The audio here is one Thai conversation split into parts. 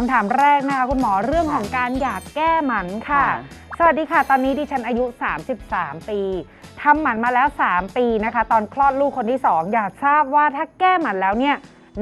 คำถามแรกนะคะคุณหมอเรื่องของการอยากแก้หมันค่ะ สวัสดีค่ะ ตอนนี้ดิฉันอายุ 33 ปีทำหมันมาแล้ว 3 ปีนะคะ ตอนคลอดลูกคนที่ 2 อยากทราบว่าถ้าแก้หมันแล้วเนี่ย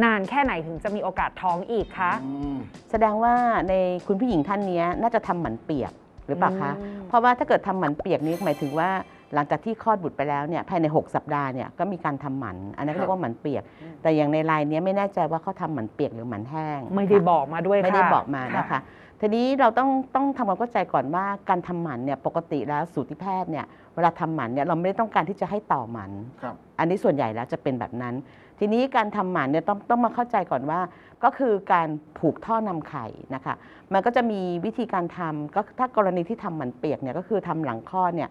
นานแค่ไหนถึงจะมีโอกาสท้องอีกคะอืมแสดงว่าในคุณผู้หญิงท่านเนี้ยน่าจะทำหมันเปียกหรือเปล่าคะอืมเพราะว่าถ้าเกิดทำหมันเปียกนี้หมายถึงว่า หลังจากที่คลอดบุตรไปแล้วเนี่ยภายใน 6 สัปดาห์เนี่ยก็มีการทำหมัน อันนั้นครับเรียกว่าหมันเปียก แต่อย่างในรายเนี้ยไม่แน่ใจว่าเขาทำหมันเปียกหรือหมันแห้ง ไม่ได้ค่ะบอกมาด้วยค่ะไม่ได้บอกมานะคะทีนี้เราต้องต้องทำความเข้าใจก่อนว่าการทำหมันเนี่ยปกติแล้วสูติแพทย์เนี่ยเวลาทำหมันเนี่ยเราไม่ได้ต้องการที่จะให้ต่อหมันครับอันนี้ส่วนใหญ่แล้วจะเป็นแบบนั้น ทีนี้การทำหมันเนี่ยต้องต้องมาเข้าใจก่อนว่า ก็คือการผูกท่อนำไข่นะคะมันก็จะมีวิธีการทำก็ถ้ากรณีที่ทำหมันเปียกเนี่ยก็คือทำหลังคลอดเนี่ย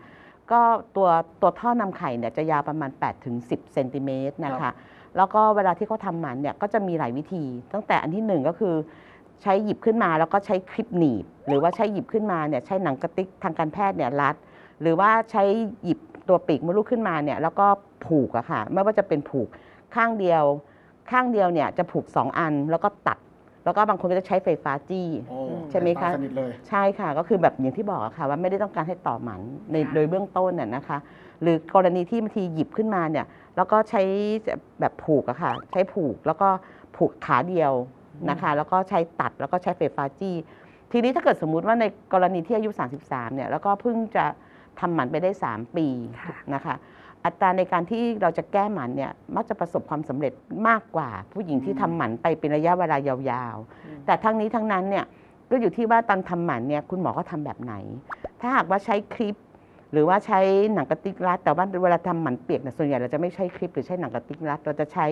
ก็ตัวตัวท่อนำไข่เนี่ยจะยาวประมาณ8ถึง10เซนติเมตรนะครัคะบแล้วก็เวลาที่เขาทำหมันเนี่ยก็จะมีหลายวิธี ตั้งแต่อันที่หนึ่งก็คือใช้หยิบขึ้นมาแล้วก็ใช้คลิปหนีบ หรือว่าใช้หยิบขึ้นมาเนี่ยใช้หนังกระติกทางการแพทย์เนี่ยรัด หรือว่าใช้หยิบตัวปีกมดลูกขึ้นมาเนี่ยแล้วก็ผูกอะค่ะไม่ว่าจะเป็นผูกข้างเดียว ข้างเดียวเนี่ยจะผูก 2 อันแล้วก็ตัด แล้วก็บางคนก็จะใช้ไฟฟ้าจี้โอ้ใช่ไหมคะ สนิทเลย ใช่ค่ะก็คือแบบอย่างที่บอกอะค่ะว่าไม่ได้ต้องการให้ต่อหมันในค่ะโดยเบื้องต้นน่ะนะคะ หรือกรณีที่บางทีหยิบขึ้นมาเนี่ยแล้วก็ใช้แบบผูกอะค่ะ ใช้ผูกแล้วก็ผูกขาเดียวนะคะ แล้วก็ใช้ตัดแล้วก็ใช้ไฟฟ้าจี้ ทีนี้ถ้าเกิดสมมุติว่าในกรณีที่อายุ 33เนี่ยแล้วก็เพิ่งจะทำหมันไปได้ 3 ปีค่ะนะคะ อัตราในการที่เราจะแก้หมันเนี่ยมักจะประสบความสำเร็จมากกว่า ผู้หญิงที่ทำหมันไปเป็นระยะเวลายาวๆ แต่ทั้งนี้ทั้งนั้นเนี่ยก็อยู่ที่ว่าตอนทำหมันเนี่ยคุณหมอก็ทำแบบไหน ถ้าหากว่าใช้คลิป หรือว่าใช้หนังกระติกรัดแต่ว่าเวลาทำหมันเปียกเนี่ยส่วนใหญ่เราจะไม่ใช้คลิปหรือใช้หนังกระติกรัดเราจะใช้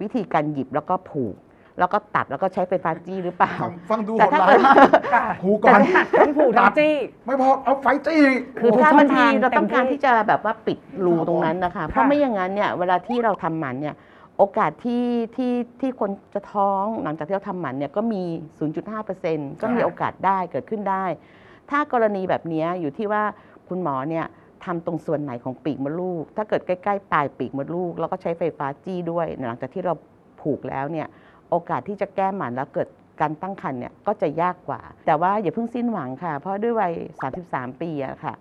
วิธีการหยิบแล้วก็ผูก แล้วก็ตัดแล้วก็ใช้ไฟฟ้าจี้หรือเปล่า ฟังฟังดูโหแต่ดถ้าร้ายมากค่ะผูกก่อนทั้งผูกทั้งจี้ ไม่พอเอาไฟจี้อีก คือทุกถ้าช่บาองงทีทางเราต้องการเต็มที่ที่จะแบบว่าปิดรูตรงนั้นนะคะ เพราะไม่อย่างนั้นเนี่ยเวลาที่เราทำหมันเนี่ยโอกาสที่ที่ที่คนจะท้องหลังจากที่เราทำหมันเนี่ยก็มี 0.5%ก็มีค่ะโอกาสได้เกิดขึ้นได้ ถ้ากรณีแบบเนี้ยอยู่ที่ว่าคุณหมอเนี่ยทำตรงส่วนไหนของปีกมดลูก ถ้าเกิดใกล้ ๆ ปลายปีกมดลูก แล้วก็ใช้ไฟฟ้าจี้ด้วย หลังจากที่เราผูกแล้วเนี่ย โอกาสที่จะแก้หมันแล้วเกิดการตั้งครรภ์เนี่ยก็จะยากกว่า แต่ว่าอย่าเพิ่งสิ้นหวังค่ะ เพราะด้วยวัย 33 ปีอะค่ะ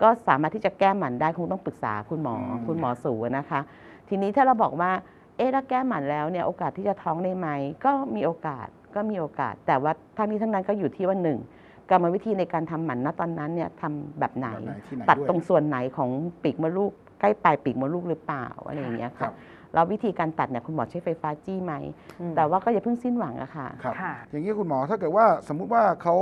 ก็สามารถที่จะแก้หมันได้คงต้องปรึกษาคุณหมออืมคุณหมอสูนะคะ ทีนี้ถ้าเราบอกว่า เอ๊ะถ้าแก้หมันแล้วเนี่ยโอกาสที่จะท้องได้ไหม ก็มีโอกาสก็มีโอกาส แต่ว่าทั้งนี้ทั้งนั้นก็อยู่ที่ว่าหนึ่งกรรมวิธีในการทำหมันณตอนนั้นเนี่ยทำแบบไหน แบบไหนที่ไหนตัดด้วยตรงส่วนไหนของปีกมดลูกใกล้ปลายปีกมดลูกหรือเปล่าอะไรอย่างเงี้ยครัค่ะ บ แล้ววิธีการตัดเนี่ยคุณหมอใช้ไฟฟ้าจี้ไหมอืมแต่ว่าก็อย่าเพิ่งสิ้นหวังอะค่ะ ครับค่ะ อย่างนี้คุณหมอถ้าเกิดว่าสมมุติว่าเขา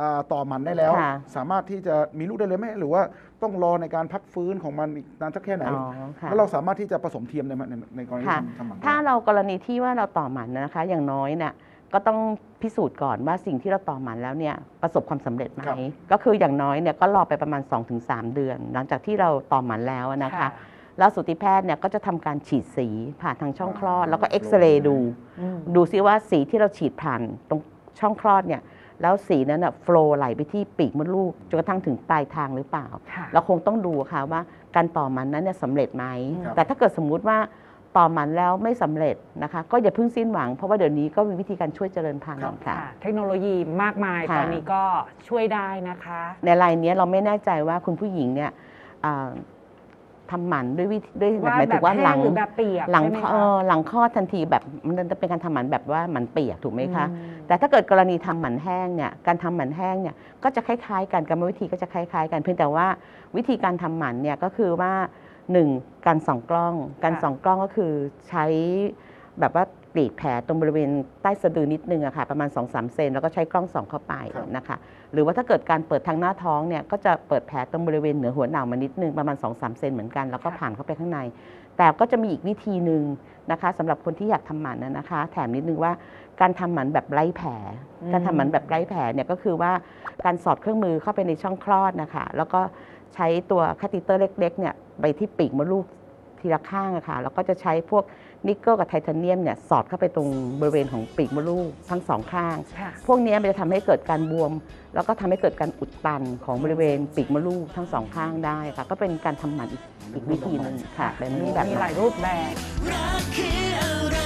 อ่าต่อหมันได้แล้ว ค่ะ สามารถที่จะมีลูกได้เลยไหมหรือว่าต้องรอในการพักฟื้นของมันอีกนานสักแค่ไหน อ๋อค่ะ แล้วเราสามารถที่จะผสมเทียมได้ไหมในในกรณีค่ะ ทำหมันถ้าเรากรณีที่ว่าเราต่อหมันนะคะ อย่างน้อยเนี่ยก็ต้องพิสูจน์ก่อนว่าสิ่งที่เราต่อหมันแล้วเนี่ยประสบความสำเร็จไหมครับ ก็คืออย่างน้อยเนี่ยก็รอไปประมาณ 2-3 เดือน หลังจากที่เราต่อหมันแล้วนะคะค่ะ แล้วสูติแพทย์เนี่ยก็จะทำการฉีดสีผ่านทางช่องคลอด แล้วก็เอ็กซเรย์ดู อืมดูซิว่าสีที่เราฉีดผ่านตรงช่องคลอดเนี่ย แล้วสีนั้นน่ะโฟล์ไหลไปที่ปีกมดลูกจนกระทั่งถึงปลายทางหรือเปล่า ค่ะ เราคงต้องดูค่ะว่าการต่อมันนั้นเนี่ยสำเร็จไหม ครับ แต่ถ้าเกิดสมมุติว่าต่อมันแล้วไม่สำเร็จนะคะ ก็อย่าเพิ่งสิ้นหวัง เพราะว่าเดี๋ยวนี้ก็มีวิธีการช่วยเจริญพันธุ์ค่ะ ค่ะ เทคโนโลยีมากมายค่ะ ตอนนี้ก็ช่วยได้นะคะ ในรายเนี้ยเราไม่แน่ใจว่าคุณผู้หญิงเนี่ยอ่า ทำหมันด้วยวิธีด้วยว่าหมายแบถึบงว่าแห้หลังงหรือแบบเปียกหลังใช่ไหมเอ่คะอหลังคลอดทันทีแบบมันจะเป็นการทำหมันแบบว่าหมันเปียกถูกไหมคะอืมแต่ถ้าเกิดกรณีทำหมันแห้งเนี่ยการทำหมันแห้งเนี่ยก็จะคล้ายๆ กันกรรมวิธีก็จะคล้ายๆ กันเพียงแต่ว่าวิธีการทำหมันเนี่ยก็คือว่าหนึ่งการส่องกล้อง การส่องกล้องก็คือใช้แบบว่า กรีดแผลตรงบริเวณใต้สะดือนิดนึงอะค่ะประมาณ 2-3 เซนแล้วก็ใช้กล้องส่องเข้าไปครับนะคะหรือว่าถ้าเกิดการเปิดทางหน้าท้องเนี่ยก็จะเปิดแผลตรงบริเวณเหนือหัวเหน่ามานิดนึงประมาณ 2-3 เซนเหมือนกันแล้วก็ค่ะผ่านเข้าไปข้างใน แต่ก็จะมีอีกวิธีหนึ่งนะคะสำหรับคนที่อยากทำหมันนะนะคะ แถมนิดนึงว่าการทำหมันแบบไร้แผลอืมการทำหมันแบบไร้แผลเนี่ยก็คือว่าการสอดเครื่องมือเข้าไปในช่องคลอดนะคะ แล้วก็ใช้ตัว catheter เล็กๆเนี่ยไปที่ปีกมดลูกทีละข้างอะค่ะแล้วก็จะใช้พวก นิกเกิลกับไทเทเนียมเนี่ยสอดเข้าไปตรงบริเวณของปีกมดลูกทั้งสองข้าง ค่ะ พวกเนี้ยมันจะทำให้เกิดการบวม แล้วก็ทำให้เกิดการอุดตันของบริเวณปีกมดลูกทั้งสองข้างได้ค่ะ ก็เป็นการทำหมันอีกอีกวิธีหนึ่งค่ะเป็นรูปแบบมีนั้นหลายรูปแบบ รักคือ